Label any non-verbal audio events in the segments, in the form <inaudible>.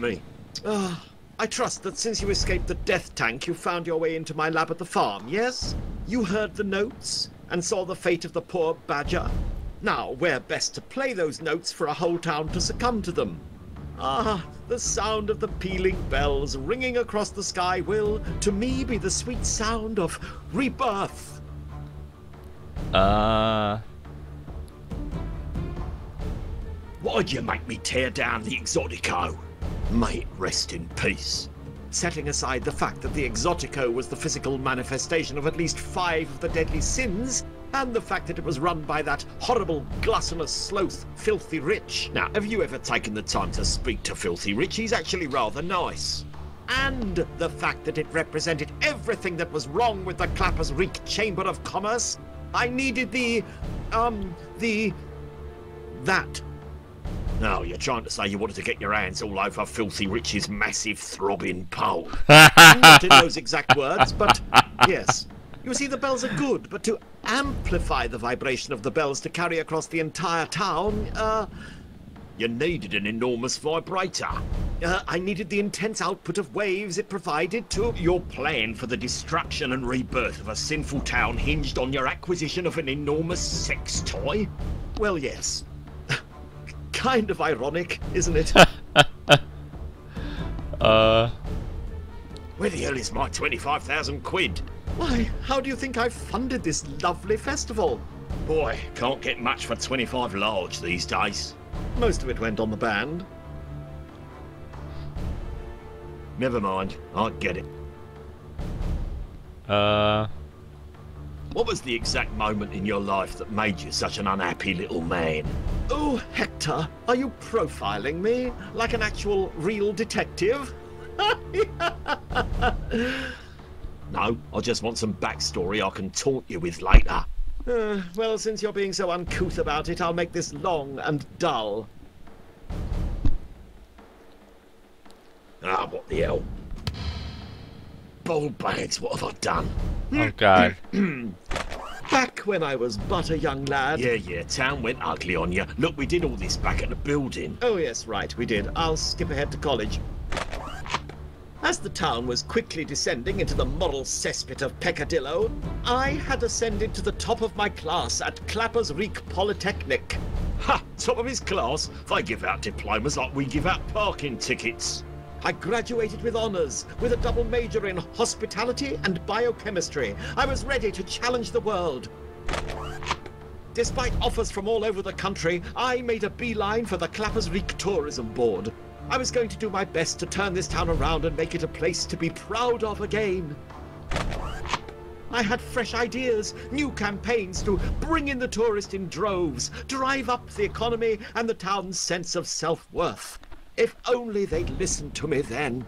to me? Ah, I trust that since you escaped the death tank, you found your way into my lab at the farm, yes? You heard the notes and saw the fate of the poor badger. Now, where best to play those notes for a whole town to succumb to them? Ah, the sound of the pealing bells ringing across the sky will, to me, be the sweet sound of rebirth. Uh, Why'd you make me tear down the Exotico? It rest in peace. Setting aside the fact that the Exotico was the physical manifestation of at least five of the deadly sins, and the fact that it was run by that horrible, gluttonous sloth, Filthy Rich. Now, have you ever taken the time to speak to Filthy Rich? He's actually rather nice. And the fact that it represented everything that was wrong with the Clappers Wreake Chamber of Commerce. I needed the. um, the. that. No, you're trying to say you wanted to get your hands all over Filthy Rich's massive throbbing pole. <laughs> Not in those exact words, but yes. You see, the bells are good, but to amplify the vibration of the bells to carry across the entire town, uh, You needed an enormous vibrator. uh, I needed the intense output of waves it provided to. Your plan for the destruction and rebirth of a sinful town hinged on your acquisition of an enormous sex toy? Well, yes. Kind of ironic, isn't it? <laughs> uh, Where the hell is my 25,000 quid? Why, how do you think I funded this lovely festival? Boy, can't get much for 25 large these days. Most of it went on the band. Never mind, I'll get it. uh, What was the exact moment in your life that made you such an unhappy little man? Oh, Hector, are you profiling me like an actual real detective? <laughs> No, I just want some backstory I can taunt you with later. Uh, well, since you're being so uncouth about it, I'll make this long and dull. Ah, what the hell? Ball bags, what have I done? oh <clears throat> god. Back when I was but a young lad. Yeah, yeah, town went ugly on you. Look, we did all this back at the building. Oh, yes, right, we did. I'll skip ahead to college. As the town was quickly descending into the moral cesspit of Peccadillo, I had ascended to the top of my class at Clappers Wreake Polytechnic. Ha! Top of his class, they give out diplomas like we give out parking tickets. I graduated with honors, with a double major in hospitality and biochemistry. I was ready to challenge the world. Despite offers from all over the country, I made a beeline for the Clappers Tourism Board. I was going to do my best to turn this town around and make it a place to be proud of again. I had fresh ideas, new campaigns to bring in the tourist in droves, drive up the economy and the town's sense of self-worth. If only they'd listened to me then.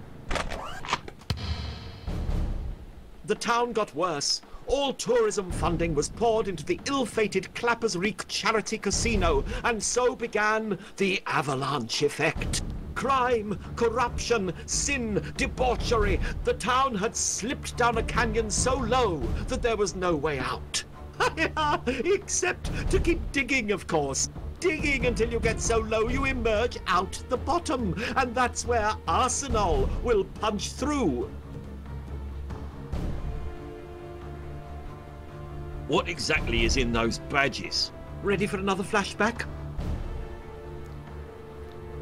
The town got worse. All tourism funding was poured into the ill-fated Clappers Wreake Charity Casino, and so began the avalanche effect. Crime, corruption, sin, debauchery. The town had slipped down a canyon so low that there was no way out. <laughs> Except to keep digging, of course. Digging until you get so low you emerge out the bottom. And that's where Arsenal will punch through. What exactly is in those badges? Ready for another flashback?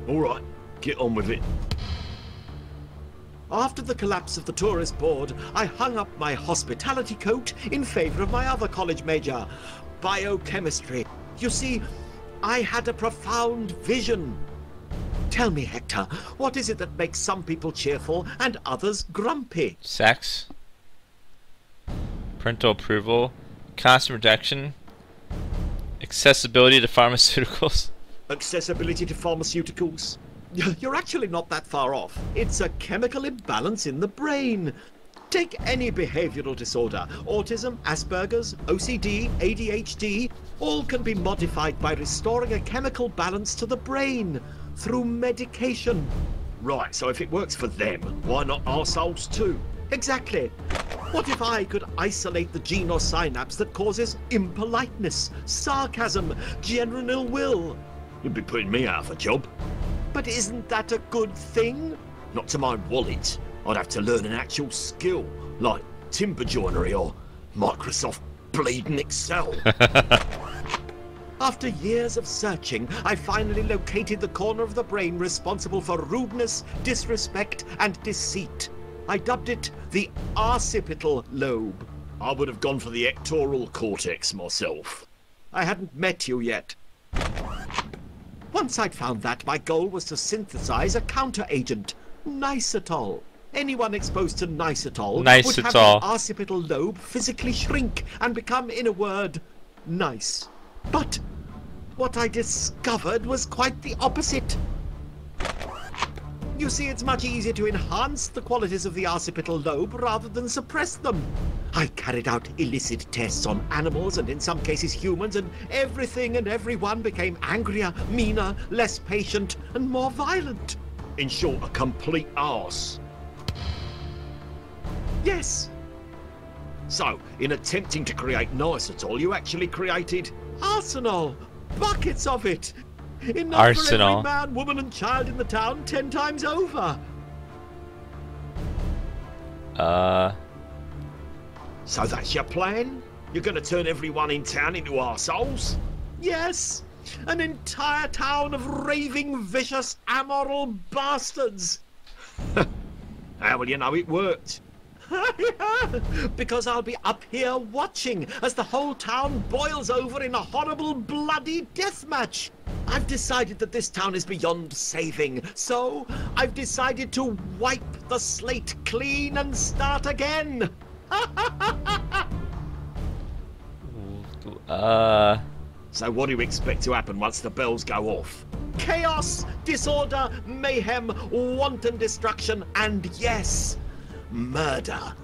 All right, get on with it. After the collapse of the tourist board, I hung up my hospitality coat in favor of my other college major, biochemistry. You see, I had a profound vision. Tell me, Hector, what is it that makes some people cheerful and others grumpy? Sex. Parental approval. Constant rejection. Accessibility to pharmaceuticals. <laughs> Accessibility to pharmaceuticals? <laughs> You're actually not that far off. It's a chemical imbalance in the brain. Take any behavioral disorder autism, Asperger's, OCD, ADHD all can be modified by restoring a chemical balance to the brain through medication. Right, so if it works for them, why not arseholes too? Exactly. What if I could isolate the gene or synapse that causes impoliteness, sarcasm, general ill will? You'd be putting me out of a job. but isn't that a good thing? Not to my wallet. I'd have to learn an actual skill, like timber joinery or Microsoft bleeding Excel. <laughs> After years of searching, I finally located the corner of the brain responsible for rudeness, disrespect, and deceit. I dubbed it the occipital lobe. I would have gone for the ectoral cortex myself. I hadn't met you yet. Once I'd found that, my goal was to synthesize a counter-agent, Nicetol. Anyone exposed to Nicetol would have Nicetol. the occipital lobe physically shrink and become, in a word, nice. But what I discovered was quite the opposite. You see, it's much easier to enhance the qualities of the occipital lobe rather than suppress them. I carried out illicit tests on animals and in some cases humans, and everything and everyone became angrier, meaner, less patient, and more violent. In short, a complete arse. Yes, So, in attempting to create Nicetol, you actually created arsenal! Buckets of it! Enough Arsenal. for every man, woman, and child in the town ten times over. Uh, So that's your plan? You're gonna turn everyone in town into arseholes? Yes, an entire town of raving, vicious, amoral bastards. <laughs> How will you know it worked? <laughs> because I'll be up here watching as the whole town boils over in a horrible, bloody death match. I've decided that this town is beyond saving, so I've decided to wipe the slate clean and start again. <laughs> uh, So what do you expect to happen once the bells go off? Chaos, disorder, mayhem, wanton destruction, and yes, murder.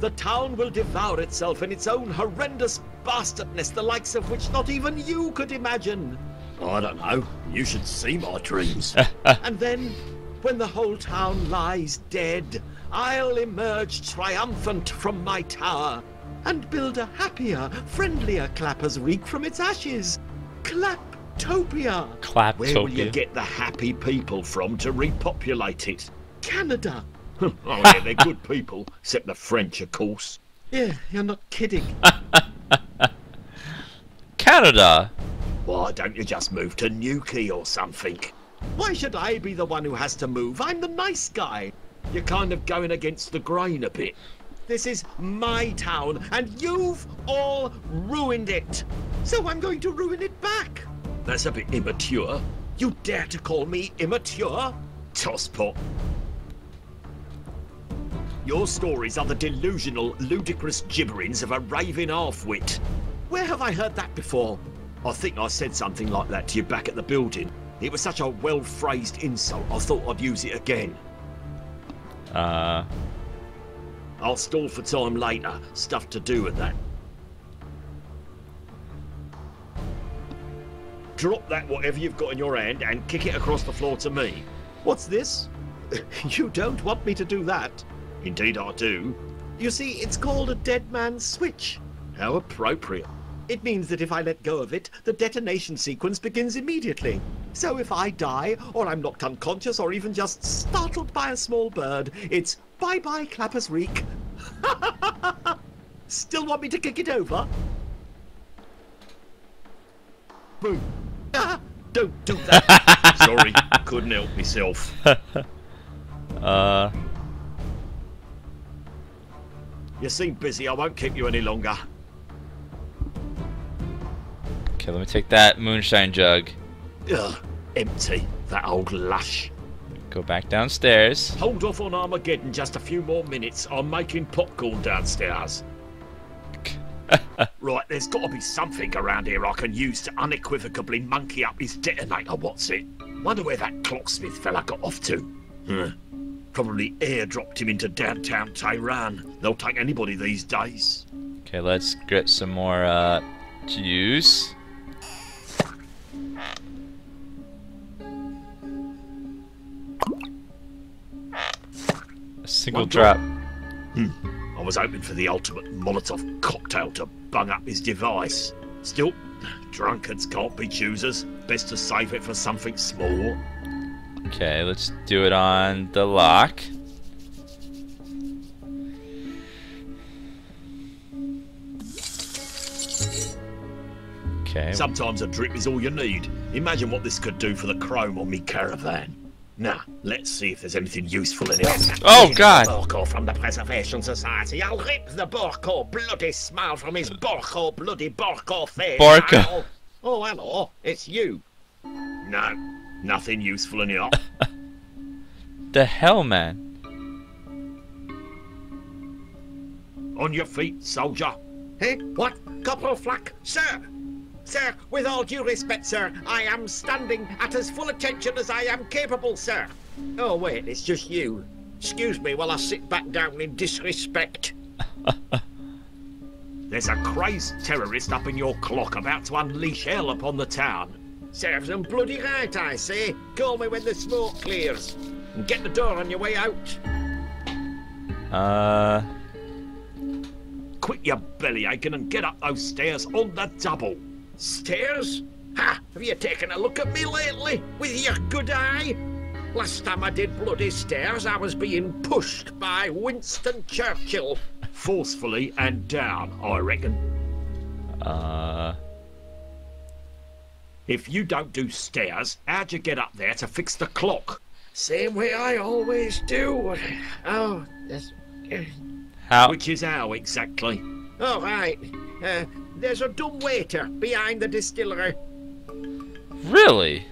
The town will devour itself in its own horrendous bastardness, the likes of which not even you could imagine. Oh, I don't know. You should see my dreams. <laughs> And then, when the whole town lies dead, I'll emerge triumphant from my tower and build a happier, friendlier Clappers Wreake from its ashes. Claptopia! Claptopia. Where will you get the happy people from to repopulate it? Canada! <laughs> oh yeah, they're good people, except the French, of course. Yeah, you're not kidding. <laughs> Canada. Why don't you just move to Newquay or something? Why should I be the one who has to move? I'm the nice guy. You're kind of going against the grain a bit. This is my town, and you've all ruined it. So I'm going to ruin it back. That's a bit immature. You dare to call me immature? Tosspot. Your stories are the delusional, ludicrous gibberings of a raving half-wit. Where have I heard that before? I think I said something like that to you back at the building. It was such a well-phrased insult, I thought I'd use it again. Uh, I'll stall for time later. Stuff to do with that. Drop that whatever you've got in your hand and kick it across the floor to me. What's this? <laughs> you don't want me to do that. Indeed I do. You see, it's called a dead man's switch. How appropriate. It means that if I let go of it, the detonation sequence begins immediately. So if I die, or I'm knocked unconscious, or even just startled by a small bird, it's bye bye Clappers Wreake. <laughs> Still want me to kick it over? Boom. Ah, <laughs> don't do that. <laughs> Sorry, couldn't help myself. uh, You seem busy, I won't keep you any longer. okay, let me take that moonshine jug. Ugh, empty, that old lush. Go back downstairs. Hold off on Armageddon just a few more minutes. I'm making popcorn downstairs. <laughs> right, there's got to be something around here I can use to unequivocally monkey up his detonator, what's it? Wonder where that clocksmith fella got off to. Huh. Probably airdropped him into downtown Tehran. They'll take anybody these days. Okay, let's get some more uh, juice. A single drop. drop. I was hoping for the ultimate Molotov cocktail to bung up his device. Still, drunkards can't be choosers. Best to save it for something small. Okay, let's do it on the lock. Okay. Sometimes a drip is all you need. Imagine what this could do for the chrome on me caravan. Now, let's see if there's anything useful in it. Oh, God. Borko from the Preservation Society. I'll rip the Borko bloody smile from his Borko bloody Borko face. Borko. Oh, hello. It's you. No, nothing useful in it. <laughs> The hell, man? on your feet, soldier. Eh? What? Corporal Flack? Sir! Sir, with all due respect, sir, I am standing at as full attention as I am capable, sir. Oh, wait, it's just you. Excuse me while I sit back down in disrespect. <laughs> There's a crazed terrorist up in your clock about to unleash hell upon the town. Serves them bloody right, I say. Call me when the smoke clears. And get the door on your way out. Uh, Quit your belly aching and get up those stairs on the double. Stairs? Ha! Have you taken a look at me lately? With your good eye? Last time I did bloody stairs, I was being pushed by Winston Churchill. Forcefully and down, I reckon. uh, If you don't do stairs, how'd you get up there to fix the clock? Same way I always do. Oh, that's. how? Which is how exactly? All right. Uh, there's a dumb waiter behind the distillery. Really?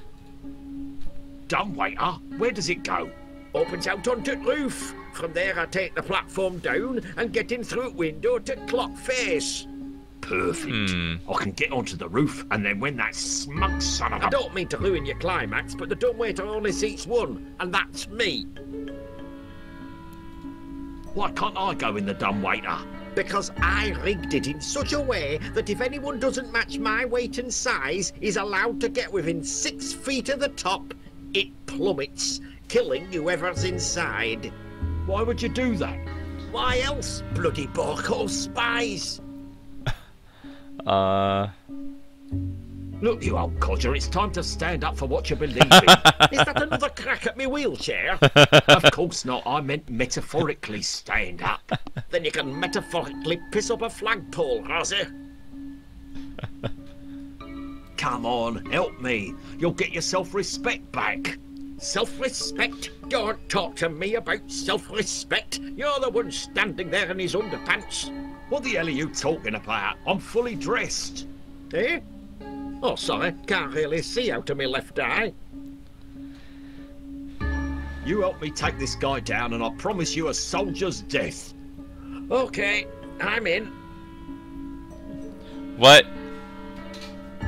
Dumbwaiter? Where does it go? Opens out onto the roof. From there, I take the platform down and get in through window to clock face. Perfect. Hmm. I can get onto the roof, and then when that smug son of I a... don't mean to ruin your climax, but the dumb waiter only seats one, and that's me. Why can't I go in the dumbwaiter? Because I rigged it in such a way that if anyone doesn't match my weight and size is allowed to get within six feet of the top, it plummets, killing whoever's inside. Why would you do that? Why else, bloody Borko spies? Uh, Look, you old codger, it's time to stand up for what you <laughs> believe in. Is that another crack at me wheelchair? of course not, I meant metaphorically stand up. then you can metaphorically piss up a flagpole, Rosie. Come on, help me. You'll get your self-respect back. Self-respect? Don't talk to me about self-respect. You're the one standing there in his underpants. What the hell are you talking about? I'm fully dressed. Eh? Oh, sorry, can't really see out of my left eye. You help me take this guy down and I promise you a soldier's death. Okay, I'm in. what?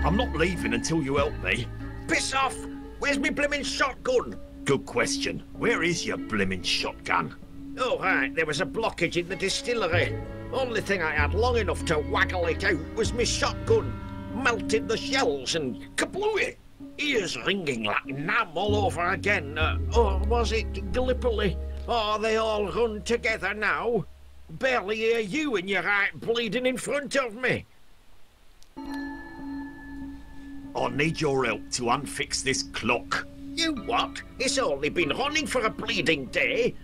I'm not leaving until you help me. Piss off! Where's me blimmin' shotgun? Good question. Where is your blimmin' shotgun? Oh, right, there was a blockage in the distillery. Only thing I had long enough to waggle it out was my shotgun. Melted the shells and kablooey! Ears ringing like nam all over again. Uh, or was it Gallipoli? Oh, they all run together now. Barely hear you and your right bleeding in front of me. I need your help to unfix this clock. You what? It's only been running for a bleeding day.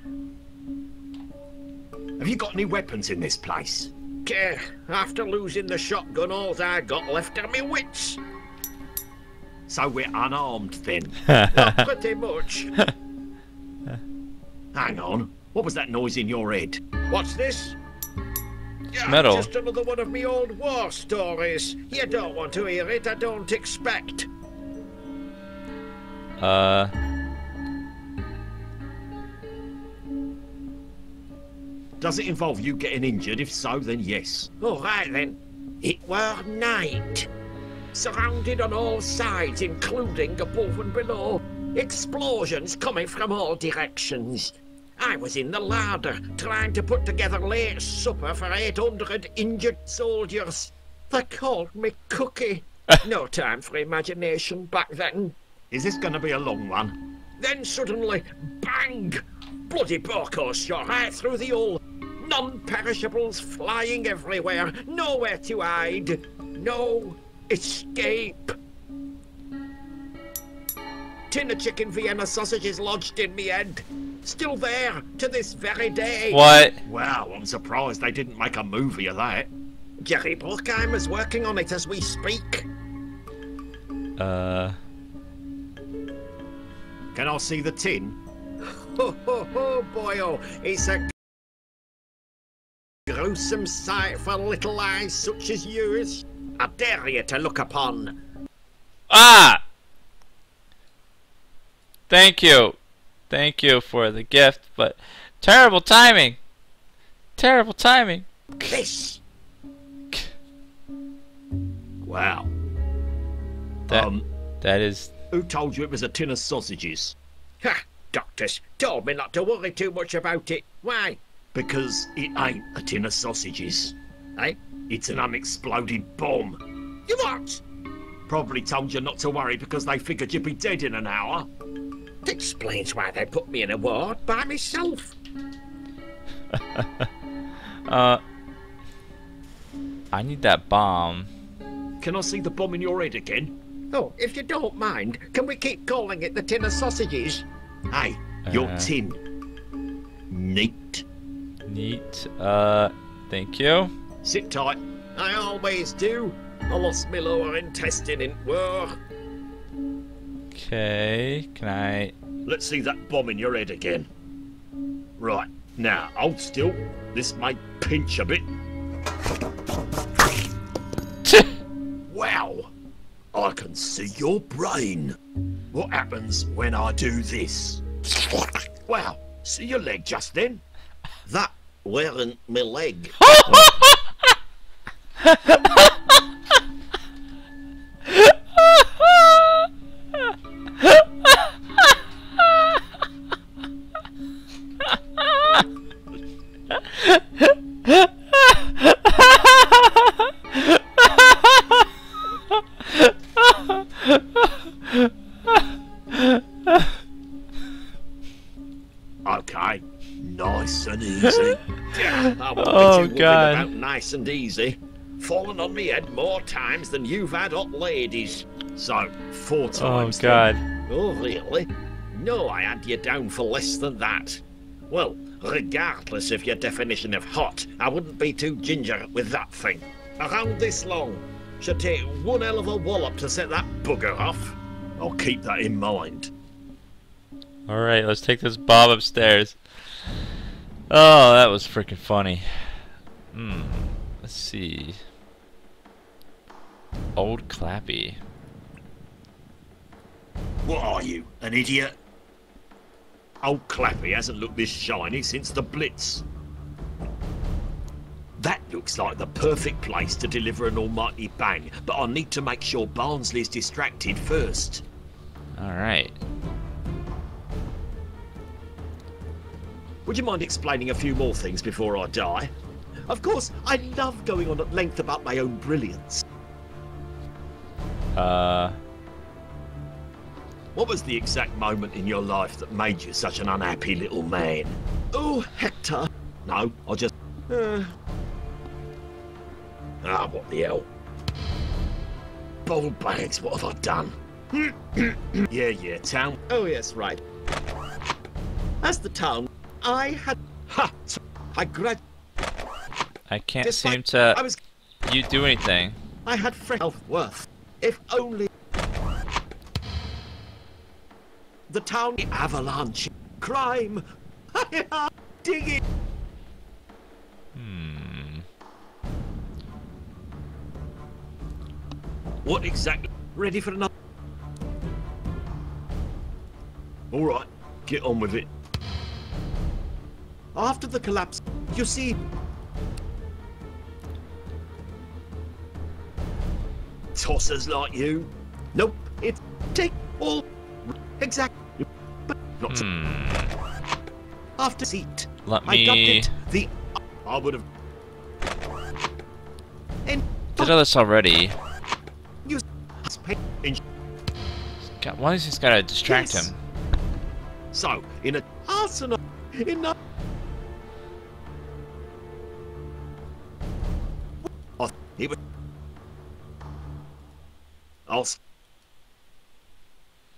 Have you got any weapons in this place? Care, after losing the shotgun, all I got left are my wits. So we're unarmed then. <laughs> Not pretty much. <laughs> Hang on. What was that noise in your head? What's this? Yeah, metal. Just another one of me old war stories. You don't want to hear it, I don't expect. Uh, Does it involve you getting injured? If so, then yes. All right then. It were night. Surrounded on all sides, including above and below. Explosions coming from all directions. I was in the larder, trying to put together late supper for 800 injured soldiers. They called me Cookie. <laughs> no time for imagination back then. Is this going to be a long one? Then suddenly, bang! Bloody Borko shot right through the hull. Non-perishables flying everywhere. Nowhere to hide. No escape. tin of chicken Vienna sausages lodged in me head. Still there to this very day. What? Wow, I'm surprised they didn't make a movie of that. Jerry Bruckheimer's working on it as we speak. Uh. Can I see the tin? Ho ho ho, boyo! It's a gruesome sight for little eyes such as yours. I dare you to look upon. Ah! Thank you. Thank you for the gift, but terrible timing. Terrible timing. This. Wow. That Um, that is who told you it was a tin of sausages? Ha! Doctors told me not to worry too much about it. Why? Because it ain't a tin of sausages. Eh? It's an unexploded bomb. You what? Probably told you not to worry because they figured you'd be dead in an hour. That explains why they put me in a ward by myself. <laughs> uh I need that bomb. Can I see the bomb in your head again? Oh, if you don't mind, can we keep calling it the tin of sausages? Hey, your Uh. tin. Neat. Neat. Uh thank you. Sit tight. I always do. I lost my lower intestine in war. Okay. Can I Let's see that bomb in your head again. Right, now, hold still. This may pinch a bit. Can see your brain. What happens when I do this? Wow, see your leg just then? That weren't my leg. <laughs> <laughs> and easy. Fallen on me head more times than you've had hot ladies. So, four Oh times. then. god. Oh, really? No, I had you down for less than that. Well, regardless of your definition of hot, I wouldn't be too ginger with that thing. Around this long. Should take one hell of a wallop to set that bugger off. I'll keep that in mind. Alright, let's take this Bob upstairs. Oh, that was freaking funny. Hmm. Let's see. Old Clappy. What are you, an idiot? Old Clappy hasn't looked this shiny since the Blitz. That looks like the perfect place to deliver an almighty bang, but I need to make sure Barnsley's distracted first. Alright. Would you mind explaining a few more things before I die? Of course, I love going on at length about my own brilliance. Uh. What was the exact moment in your life that made you such an unhappy little man? Oh, Hector. No, I just. Uh, Ah, what the hell? Bold bags, what have I done? <clears throat> yeah, yeah, town. oh, yes, right. As the town, I had. Ha! I grad. I can't Despite- seem to I was. you do anything. I had fresh self worth. If only. The town avalanche. Crime. <laughs> Digging. Hmm. What exactly? Ready for another. Alright, get on with it. After the collapse, you see, Tossers like you. nope, it take all exactly, But Not Hmm. after seat, Let I me. it the I would have. in Did all this already. you In- God, why does this gotta distract Yes. him? so, in a. arsenal in a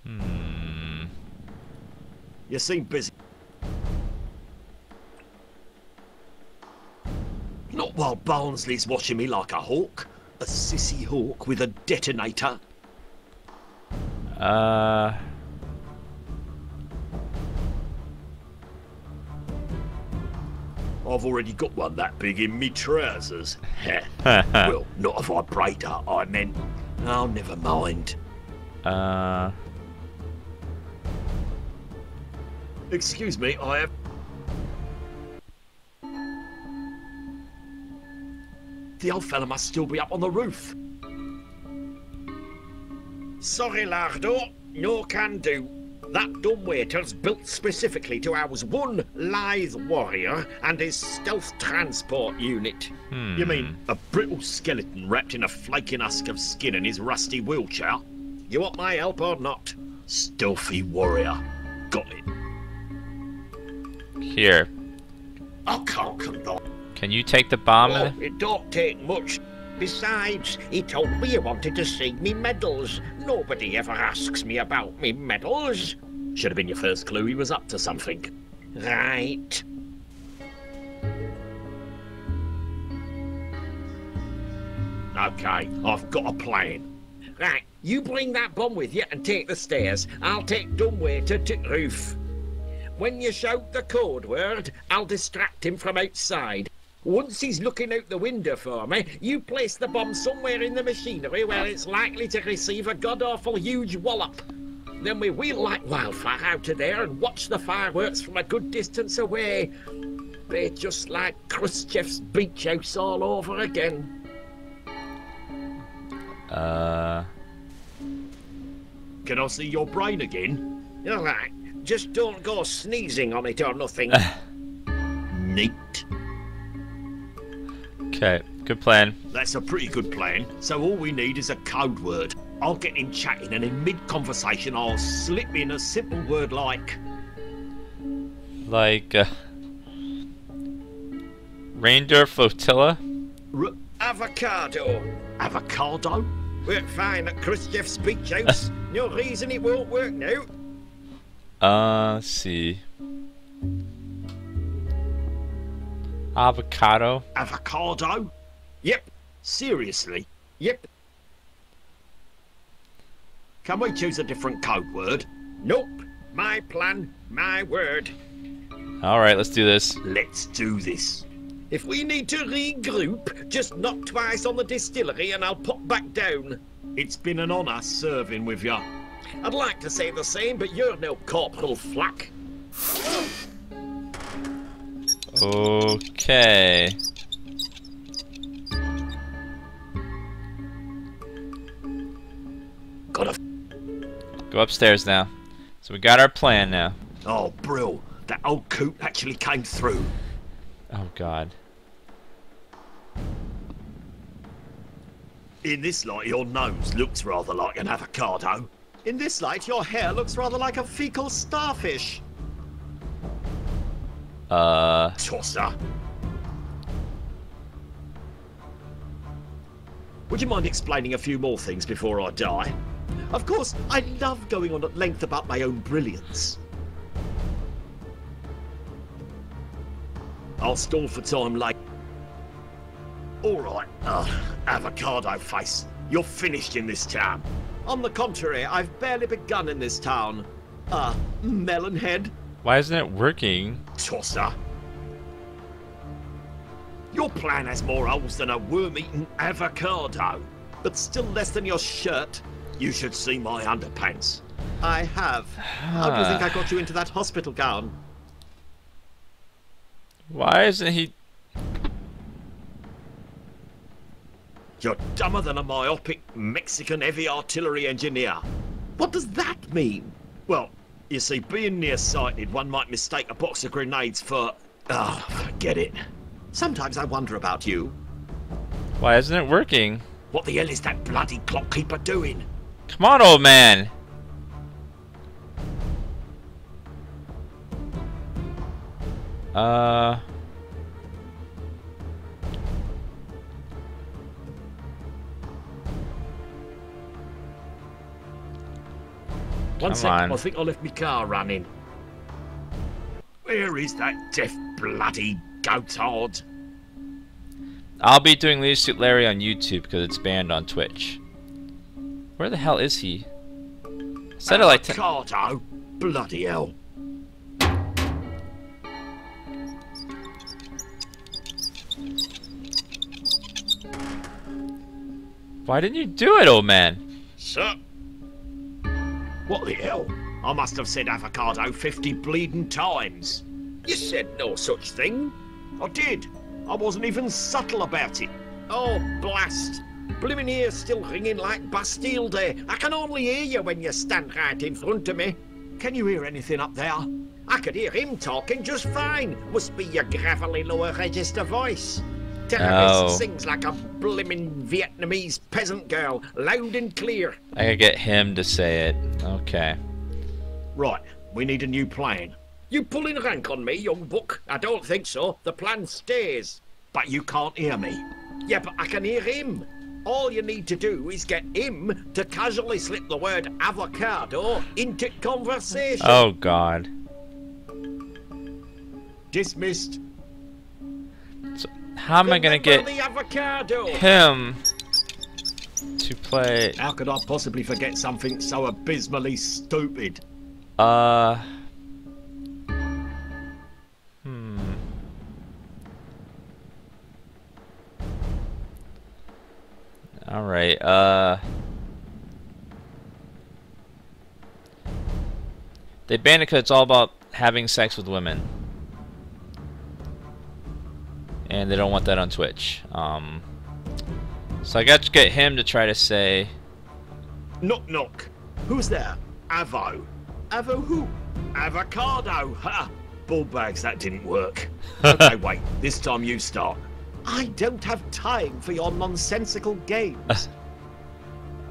Hmm. You seem busy. Not while Barnsley's watching me like a hawk. A sissy hawk with a detonator. Uh. I've already got one that big in me trousers. <laughs> <laughs> well, not a vibrator, I meant. Oh, never mind. uh. Excuse me, I have. The old fella must still be up on the roof. Sorry, Lardo. No can do. That dumbwaiter's built specifically to house one lithe warrior and his stealth transport unit. Hmm. You mean a brittle skeleton wrapped in a flaking husk of skin in his rusty wheelchair? You want my help or not? Stealthy warrior. Got it. Here. I can't combine. Can you take the bomb? Well, it don't take much. Besides, he told me he wanted to see me medals. Nobody ever asks me about me medals. Should have been your first clue he was up to something. Right. Okay, I've got a plan. Right, you bring that bomb with you and take the stairs. I'll take dumbwaiter to roof. When you shout the code word, I'll distract him from outside. Once he's looking out the window for me, you place the bomb somewhere in the machinery where it's likely to receive a god-awful huge wallop. Then we wheel like wildfire out of there and watch the fireworks from a good distance away. They're just like Khrushchev's beach house all over again. Uh. Can I see your brain again? All right. Just don't go sneezing on it or nothing. <sighs> Neat. Okay. Good plan. That's a pretty good plan. So all we need is a code word. I'll get him chatting, and in mid-conversation, I'll slip in a simple word like Like. Uh, reindeer flotilla. r- Avocado. avocado. Worked fine at Khrushchev's beach house. <laughs> no reason it won't work now. Uh. See. Avocado. Avocado? Yep, Seriously? yep, Can we choose a different code word? nope. My plan, my word. All right. Let's do this. Let's do this. If we need to regroup, just knock twice on the distillery and I'll pop back down. It's been an honour serving with you. I'd like to say the same, but you're no Corporal Flack. Okay. Got a Go upstairs now. So we got our plan now. Oh, Brill, that old coot actually came through. Oh God. In this light, your nose looks rather like an avocado. In this light, your hair looks rather like a fecal starfish. Uh. Would you mind explaining a few more things before I die? Of course, I love going on at length about my own brilliance. I'll stall for time later. All right, uh, avocado face. You're finished in this town. On the contrary, I've barely begun in this town. Ah, melonhead. Why isn't it working? tosser. Your plan has more holes than a worm-eaten avocado. But still less than your shirt. You should see my underpants. I have. How do you think I <sighs> got you into that hospital gown? Why isn't he? You're dumber than a myopic Mexican heavy artillery engineer. What does that mean? Well, you see, being nearsighted, one might mistake a box of grenades for... Ah, forget it. Sometimes I wonder about you. Why isn't it working? What the hell is that bloody clockkeeper doing? Come on, old man. Uh. One Come sec, on. I think I left my car running. Where is that deaf bloody goatard? I'll be doing Leisure Suit Larry on YouTube because it's banned on Twitch. Where the hell is he? Satellite. T- Avocado? Bloody hell. Why didn't you do it, old man? Sir? What the hell? I must have said avocado 50 bleeding times. You said no such thing. I did. I wasn't even subtle about it. Oh, blast. Blimmin' ears still ringing like Bastille Day. I can only hear you when you stand right in front of me. Can you hear anything up there? I could hear him talking just fine. Must be your gravelly lower register voice. Terrorist Oh. sings like a blimmin' Vietnamese peasant girl, loud and clear. I gotta get him to say it. Okay. Right, we need a new plan. You pulling rank on me, young buck? I don't think so. The plan stays. But you can't hear me. Yeah, but I can hear him. All you need to do is get him to casually slip the word avocado into conversation. Oh God. Dismissed. How am I gonna get him to play? How could I possibly forget something so abysmally stupid? Uh. Hmm. All right. Uh. They banned it because it's all about having sex with women, and they don't want that on Twitch. Um. So I got to get him to try to say. Knock knock. Who's there? Avo. Avo who? Avocado. Ha! Ball bags, that didn't work. <laughs> okay, wait. This time you start. I don't have time for your nonsensical games. <laughs>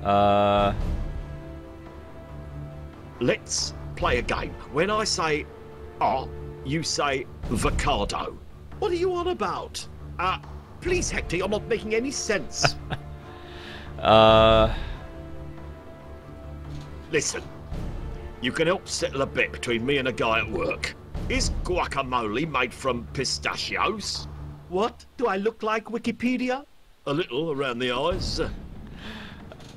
Uh. Let's play a game. When I say ah, you say avocado. What are you on about? Uh, please, Hector, you're not making any sense. <laughs> Uh. Listen, you can help settle a bet between me and a guy at work. Is guacamole made from pistachios? What? Do I look like Wikipedia? A little around the eyes.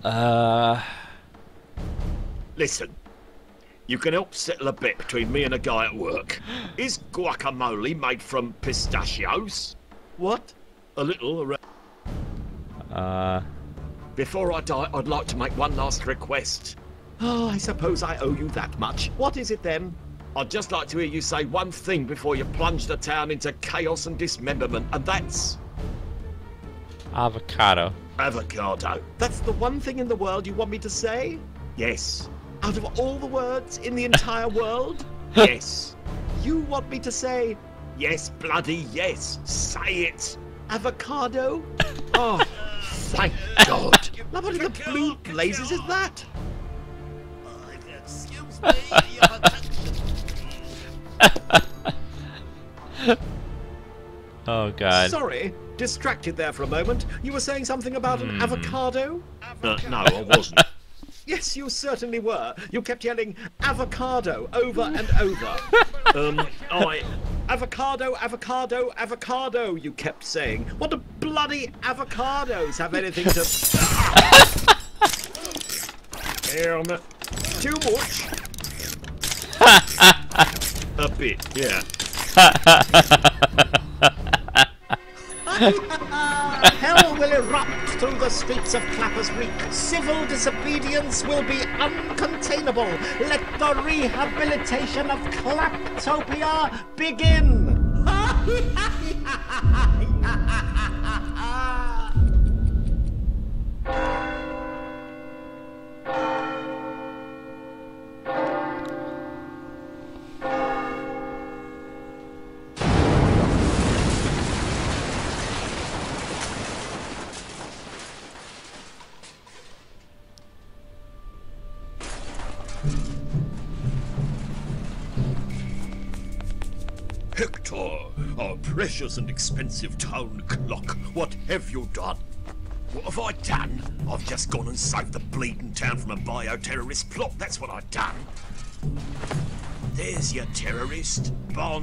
Uh. Listen, you can help settle a bet between me and a guy at work. Is guacamole made from pistachios? What? A little around. Uh. Before I die, I'd like to make one last request. <gasps> Oh, I suppose I owe you that much. What is it then? I'd just like to hear you say one thing before you plunge the town into chaos and dismemberment, and that's Avocado. avocado. That's the one thing in the world you want me to say? Yes. Out of all the words in the entire <laughs> world? yes. You want me to say, yes, bloody yes, say it. Avocado? <laughs> Oh, thank God. Now what in the blue blazes is that? Excuse <laughs> me. Oh God. Sorry, distracted there for a moment. You were saying something about an avocado? Uh, no, I wasn't. Yes, you certainly were. You kept yelling avocado over and <laughs> over. Um, I. avocado, avocado, avocado, you kept saying. What do bloody avocados have anything to. Um, Too much? a bit, yeah. <laughs> <laughs> Hell will erupt through the streets of Clappers Wreake. Civil disobedience will be uncontainable. Let the rehabilitation of Claptopia begin. <laughs> precious and expensive town clock, what have you done? What have I done? I've just gone and saved the bleeding town from a bioterrorist plot, that's what I've done. There's your terrorist, Barn.